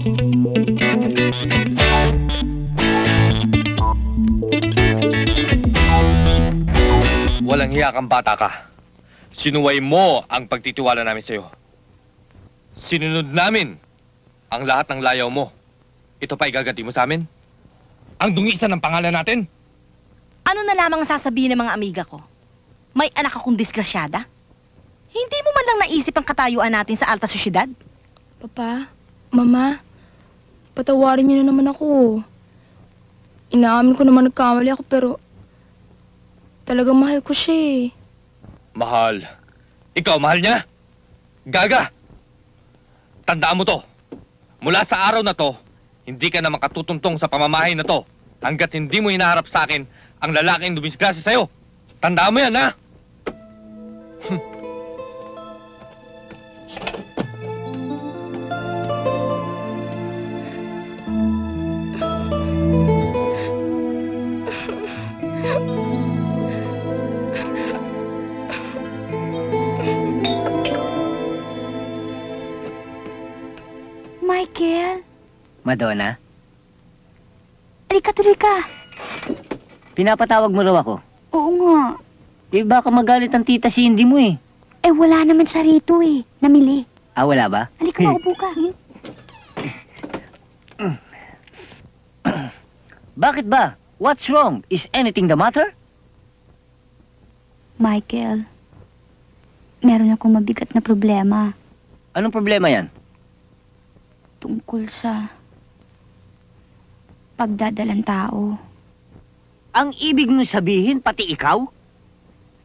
Walang hiya kang bata ka. Sinuway mo ang pagtitiwala namin sa'yo. Sinunod namin ang lahat ng layaw mo. Ito pa igaganti mo sa amin? Ang dungisan ng pangalan natin? Ano na lamang ang sasabihin ng mga amiga ko? May anak akong disgrasyada? Hindi mo man lang naisip ang katayuan natin sa alta sosyedad? Papa, Mama, patawarin niyo na naman ako. Inaamin ko naman nagkamali ako pero talagang mahal ko siya eh. Mahal. Ikaw, mahal niya? Gaga! Tandaan mo to. Mula sa araw na to, hindi ka na makatutuntong sa pamamahay na to hanggat hindi mo hinaharap sa akin ang lalaking dumisgrasya sa'yo. Tandaan mo yan, ha? Madonna, alika tuloy ka. pinapatawag mo raw ako. Oo nga. Eh baka magalit ang tita si Indy mo eh. Eh, wala naman siya rito eh. Namili. Ah, wala ba? Halika, maupo ka. Bakit ba? What's wrong? Is anything the matter? Michael, meron akong mabigat na problema Anong problema yan? tungkol sa pagdadalang tao. Ang ibig mo sabihin, pati ikaw?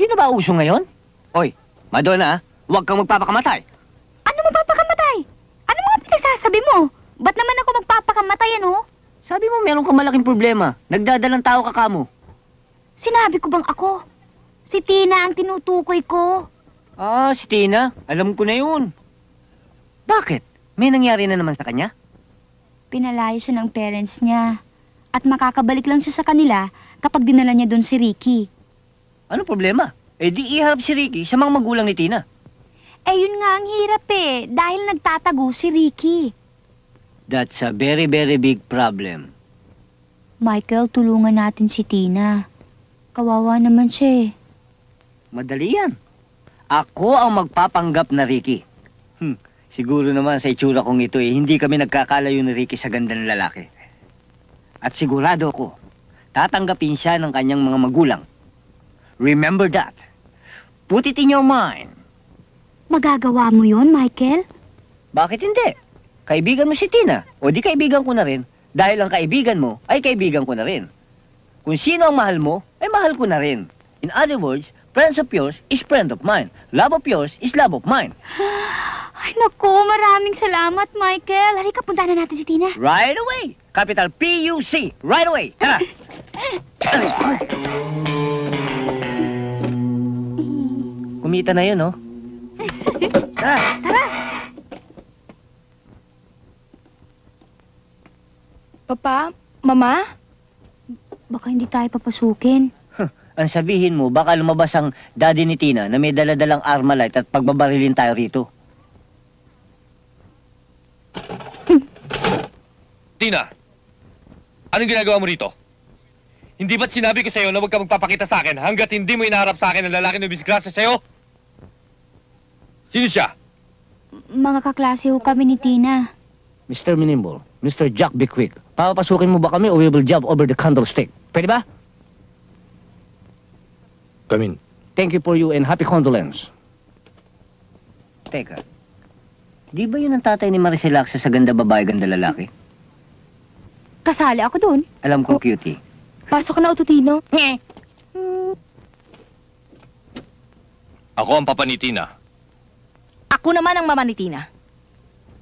Yun na ba uso ngayon? Hoy, Madonna, ah, huwag kang magpapakamatay. Ano magpapakamatay? Ano mga pinagsasabi mo? Ba't naman ako magpapakamatay, ano? Sabi mo meron kang malaking problema. Nagdadalang tao ka kamo. Sinabi ko bang ako? Si Tina ang tinutukoy ko. Ah, si Tina. Alam ko na yun. Bakit? May nangyari na naman sa kanya? Pinalayo siya ng parents niya. At makakabalik lang siya sa kanila kapag dinala niya doon si Ricky. Ano problema? Eh di iharap si Ricky sa mga magulang ni Tina. Eh yun nga ang hirap eh, dahil nagtatago si Ricky. That's a very, very big problem. Michael, tulungan natin si Tina. Kawawa naman siya eh. Madali yan. Ako ang magpapanggap na Ricky. Hmm, siguro naman sa itsura kong ito eh, hindi kami nagkakalayo ni Ricky sa ganda ng lalaki. At sigurado ako, tatanggapin siya ng kanyang mga magulang. Remember that. Put it in your mind. Magagawa mo yon, Michael? Bakit hindi? Kaibigan mo si Tina, o di kaibigan ko na rin. Dahil ang kaibigan mo, ay kaibigan ko na rin. Kung sino ang mahal mo, ay mahal ko na rin. In other words, friends of yours is friend of mine. Love of yours is love of mine. Ay naku, maraming salamat, Michael. Halika, punta na natin si Tina. Right away! Capital P-U-C. Right away! Tara! Kumita na yun, no? Tara! Papa, Mama, Baka hindi tayo papasukin. Ang sabihin mo, baka lumabas ang daddy ni Tina na may daladalang Armalite at pagbabarilin tayo rito. Tina, anong ginagawa mo rito? Hindi ba't sinabi ko sa'yo na huwag ka magpapakita sa akin hanggat hindi mo inaharap sa akin ang lalaki na bisgrasya sa'yo? Sino siya? Mga kaklase ho kami ni Tina. Mr. Minimbol, Mr. Jack Bickwick, papapasukin mo ba kami o we will jump over the candlestick? Pwede ba? Come in. Thank you for you and happy condolence. Teka, di ba yun ang tatay ni Maricel Axa sa ganda babae, ganda lalaki? Kasali ako doon. Alam ko, Oh. cutie. pasok na, Ututino. Ako ang papa ni Tina. Ako naman ang mama ni Tina.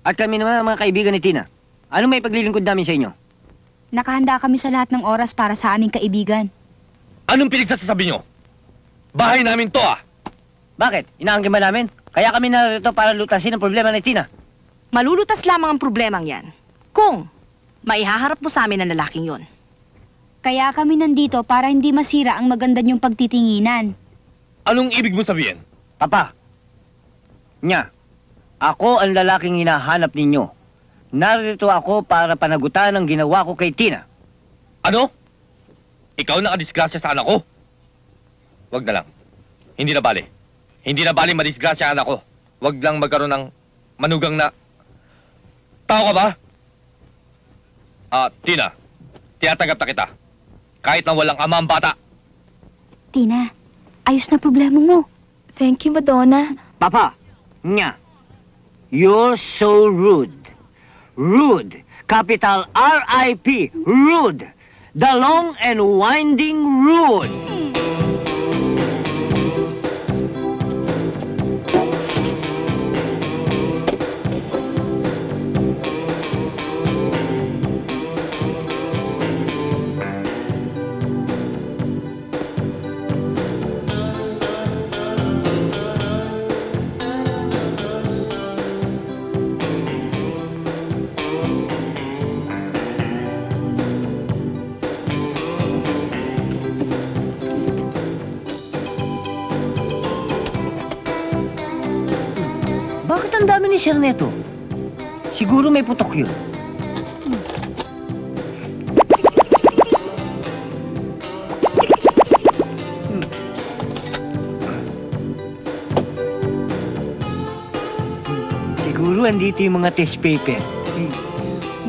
At kami naman ang mga kaibigan ni Tina. Ano may paglilingkod namin sa inyo? Nakahanda kami sa lahat ng oras para sa aming kaibigan. Anong pinagsasasabi nyo? Bahay namin to ah! Bakit? Inaangkin ba namin? Kaya kami narito para lutasin ang problema ni Tina. Malulutas lamang ang problemang yan. Kung maihaharap mo sa amin ang lalaking yon. Kaya kami nandito para hindi masira ang maganda niyong pagtitinginan. Anong ibig mo sabihin? Papa, nya, ako ang lalaking hinahanap ninyo. narito ako para panagutan ang ginawa ko kay Tina. Ano? Ikaw nakadisgrasya sa anak ko? Wag na lang. Hindi na bali. Hindi na bali madisgrasya ang anak ko. Wag lang magkaroon ng manugang na... Tao ka ba? Ah, Tina. Tinatanggap na kita. Kahit na walang ama ang bata. Tina, ayos na problema mo. Thank you, Madonna. Papa, nya, you're so rude. Rude. Capital R-I-P. Rude. The long and winding road. Dami ni Sir Neto? Siguro may putok yun. Siguro andito yung mga test paper.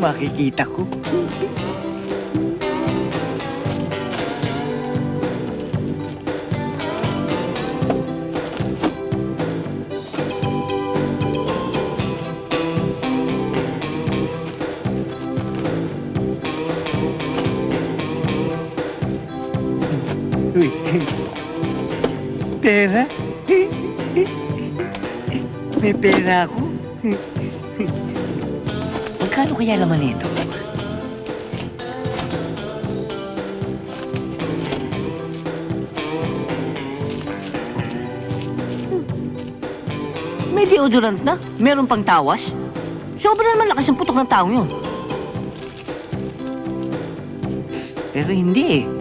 Makikita ko. Pera? May pera ako? Magkano kaya laman nito? May deodorant na? Meron pang tawas? Sobrang naman lakas ang putok ng taong yun. Pero hindi eh.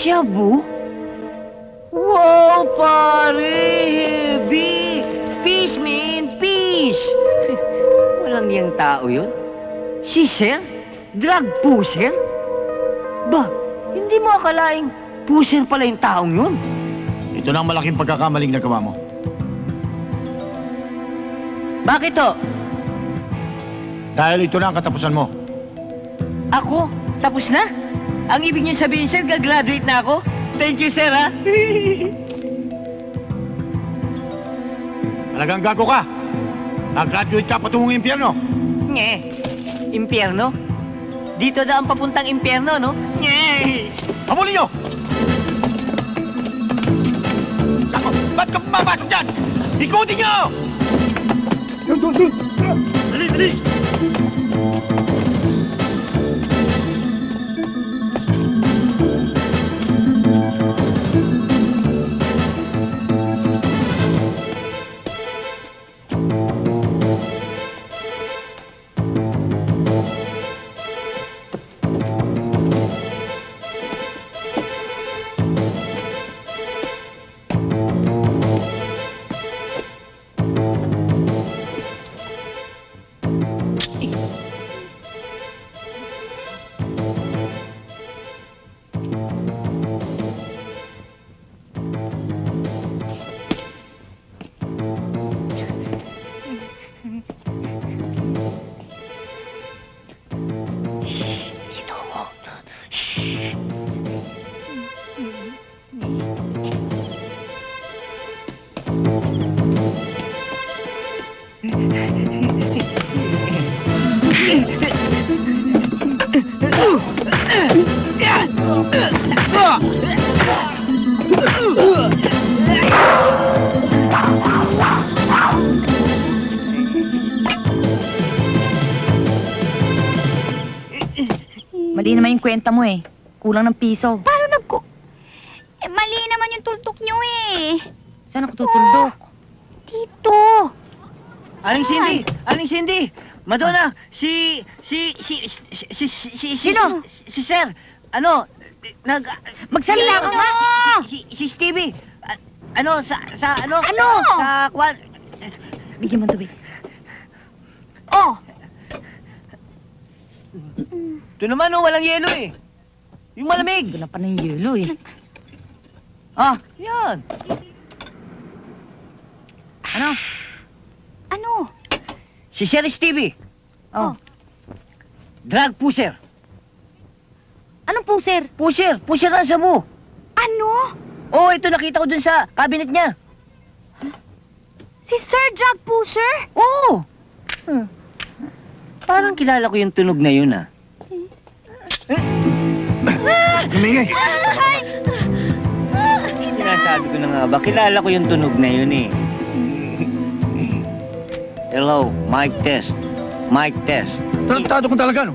Shabu? Wow, pare! Heavy! Peace, man! Peace! Walang yung tao yun. Si Sir? Drug pusher? Ba, hindi mo akalaing pusher pala yung taong yun. Ito na ang malaking pagkakamaling nagawa mo. Bakit to? Dahil ito na ang katapusan mo. Ako? Tapos na? Ang ibig niyo sabihin, sir, gagraduate na ako? Thank you, sir, ha? Talagang gago ka. Nag-graduate ka patungong impyerno. Nye. Impyerno? Dito na ang papuntang impyerno, no? Nye. Habulin nyo! Ako, ba't ka pumapasok dyan? Ikutin nyo! Dali, dali! Mali naman yung kwenta mo eh. Kulang ng piso. Paano nagko... Eh, mali naman yung tultok nyo eh. Saan ako tutuldok? Dito. Aling Cindy! Aling Cindy! Madonna, si... si... si... si... si... si... si... Sino? Si, si Sir, ano, nag... Magsalita ka nga! Si, si Stevie, ano, sa, sa, ano? Ano? Sa, kwan... Bigyan mo ng tubig. Oh, Ito naman, oh, walang yelo eh. Yung malamig. Wala pa ng yelo eh. Ah, yan. Ano? ano? Si Sir Stevie. Oh. Drug pusher. Anong puser? Pusher, pusher ang sabu. Ano? Oh, ito nakita ko dun sa cabinet niya. Si Sir Drug Pusher? Oo. Hmm. Parang kilala ko yung tunog na yun, ah. Umingay. Sinasabi ko na nga ba, kilala ko yung tunog na yun, eh. Hello, mic test. Mic test. Tarantado ko talaga, no?